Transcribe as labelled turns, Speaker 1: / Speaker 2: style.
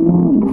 Speaker 1: Mm-hmm.